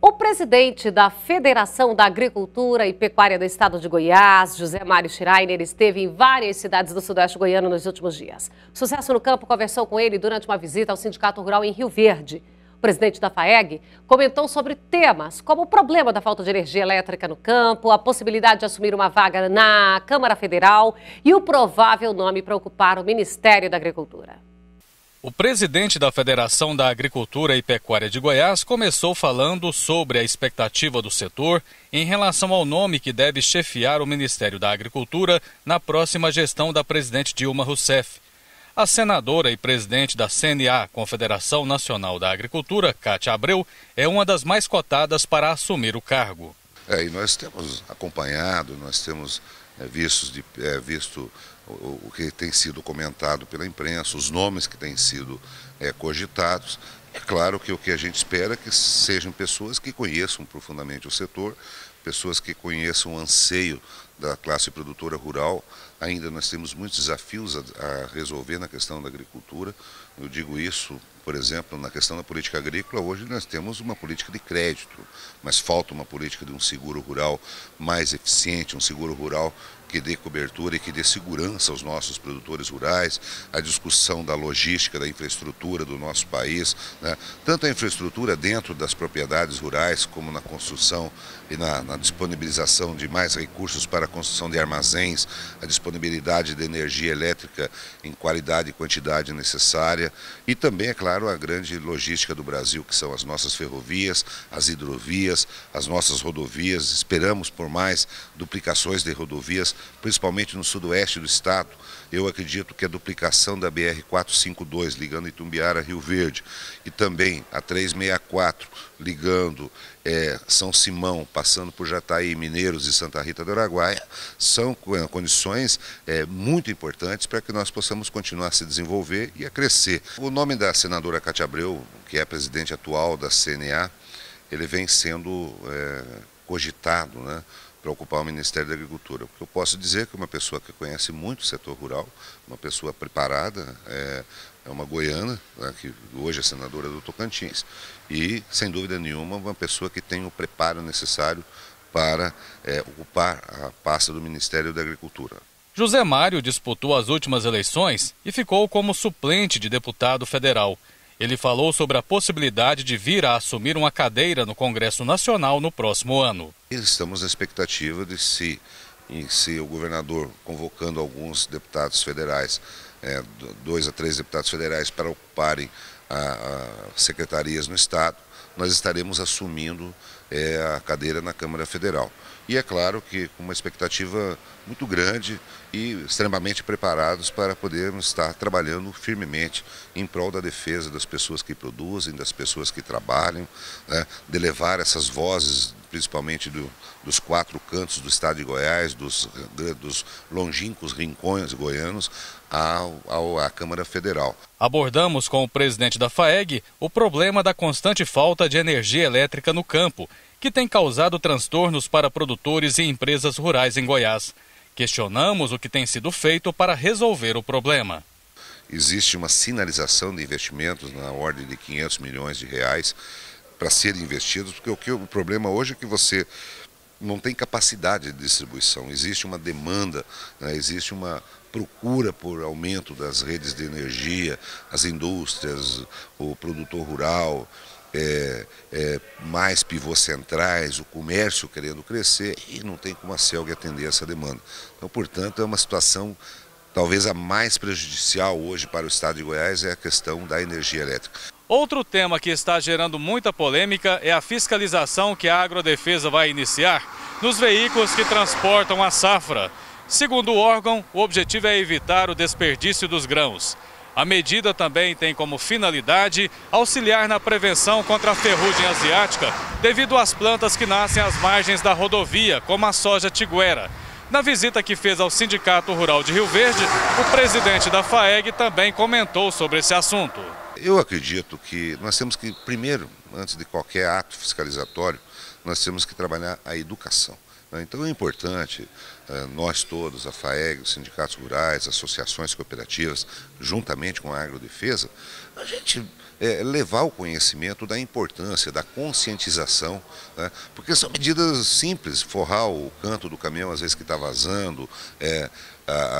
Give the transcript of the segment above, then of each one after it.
O presidente da Federação da Agricultura e Pecuária do Estado de Goiás, José Mário Schreiner, esteve em várias cidades do Sudeste Goiano nos últimos dias. Sucesso no Campo conversou com ele durante uma visita ao Sindicato Rural em Rio Verde. O presidente da FAEG comentou sobre temas como o problema da falta de energia elétrica no campo, a possibilidade de assumir uma vaga na Câmara Federal e o provável nome para ocupar o Ministério da Agricultura. O presidente da Federação da Agricultura e Pecuária de Goiás começou falando sobre a expectativa do setor em relação ao nome que deve chefiar o Ministério da Agricultura na próxima gestão da presidente Dilma Rousseff. A senadora e presidente da CNA, Confederação Nacional da Agricultura, Cátia Abreu, é uma das mais cotadas para assumir o cargo. É, e nós temos acompanhado, nós temos é, visto, de, é, visto o, que tem sido comentado pela imprensa, os nomes que têm sido é, cogitados. É claro que o que a gente espera é que sejam pessoas que conheçam profundamente o setor, pessoas que conheçam o anseio da classe produtora rural. Ainda nós temos muitos desafios a, a resolver na questão da agricultura. Eu digo isso por exemplo, na questão da política agrícola, hoje nós temos uma política de crédito, mas falta uma política de um seguro rural mais eficiente, um seguro rural que dê cobertura e que dê segurança aos nossos produtores rurais, a discussão da logística, da infraestrutura do nosso país, né? tanto a infraestrutura dentro das propriedades rurais, como na construção e na, na, disponibilização de mais recursos para a construção de armazéns, a disponibilidade de energia elétrica em qualidade e quantidade necessária, e também, é claro, a grande logística do Brasil, que são as nossas ferrovias, as hidrovias, as nossas rodovias. Esperamos por mais duplicações de rodovias principalmente no sudoeste do estado. Eu acredito que a duplicação da BR-452, ligando Itumbiara a Rio Verde, e também a 364, ligando é, São Simão, passando por Jataí, Mineiros e Santa Rita do Araguaia, são condições é, muito importantes para que nós possamos continuar a se desenvolver e a crescer. O nome da senadora Cátia Abreu, que é a presidente atual da CNA, ele vem sendo é, cogitado, né? para ocupar o Ministério da Agricultura. Porque eu posso dizer que uma pessoa que conhece muito o setor rural, uma pessoa preparada, é, é uma goiana, né, que hoje é senadora do Tocantins, e, sem dúvida nenhuma, uma pessoa que tem o preparo necessário para é, ocupar a pasta do Ministério da Agricultura. José Mário disputou as últimas eleições e ficou como suplente de deputado federal. Ele falou sobre a possibilidade de vir a assumir uma cadeira no Congresso Nacional no próximo ano. Estamos na expectativa de se, se o governador convocando alguns deputados federais, é, dois a três deputados federais para ocuparem a, a secretarias no Estado, nós estaremos assumindo é, a cadeira na Câmara Federal. E é claro que com uma expectativa muito grande e extremamente preparados para podermos estar trabalhando firmemente em prol da defesa das pessoas que produzem, das pessoas que trabalham, né, de levar essas vozes, principalmente do, dos quatro cantos do estado de Goiás, dos, dos longínquos rincões goianos, ao, ao, à Câmara Federal. Abordamos com o presidente da FAEG o problema da constante falta de energia elétrica no campo que tem causado transtornos para produtores e empresas rurais em Goiás. Questionamos o que tem sido feito para resolver o problema. Existe uma sinalização de investimentos na ordem de 500 milhões de reais para serem investidos, porque o, que, o problema hoje é que você não tem capacidade de distribuição, existe uma demanda, né, existe uma procura por aumento das redes de energia, as indústrias, o produtor rural, é, é, mais pivôs centrais, o comércio querendo crescer e não tem como a CELG atender essa demanda. Então, portanto, é uma situação talvez a mais prejudicial hoje para o estado de Goiás é a questão da energia elétrica. Outro tema que está gerando muita polêmica é a fiscalização que a Agrodefesa vai iniciar nos veículos que transportam a safra. Segundo o órgão, o objetivo é evitar o desperdício dos grãos. A medida também tem como finalidade auxiliar na prevenção contra a ferrugem asiática, devido às plantas que nascem às margens da rodovia, como a soja tiguera. Na visita que fez ao Sindicato Rural de Rio Verde, o presidente da FAEG também comentou sobre esse assunto. Eu acredito que nós temos que, primeiro, antes de qualquer ato fiscalizatório, nós temos que trabalhar a educação. Né? Então é importante nós todos, a FAEG, os sindicatos rurais, associações cooperativas, juntamente com a agrodefesa, a gente é, levar o conhecimento da importância, da conscientização, né? porque são medidas simples, forrar o canto do caminhão às vezes que está vazando, é,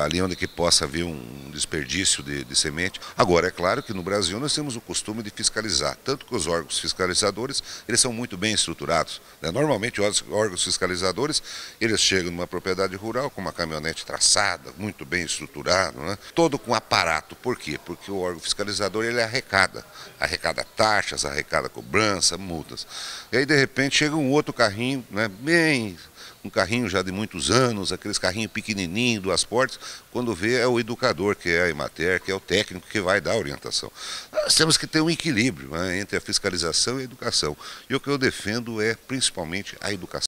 ali onde que possa haver um desperdício de, de, semente. Agora, é claro que no Brasil nós temos o costume de fiscalizar, tanto que os órgãos fiscalizadores, eles são muito bem estruturados. Né? Normalmente os órgãos fiscalizadores, eles chegam numa propriedade rural com uma caminhonete traçada, muito bem estruturado, né? todo com aparato. Por quê? Porque o órgão fiscalizador, ele arrecada. Arrecada taxas, arrecada cobrança, multas. E aí, de repente, chega um outro carrinho, né, bem um carrinho já de muitos anos, aqueles carrinhos pequenininhos, duas portas, quando vê é o educador, que é a Imater, que é o técnico que vai dar a orientação. Nós temos que ter um equilíbrio né, entre a fiscalização e a educação. E o que eu defendo é principalmente a educação.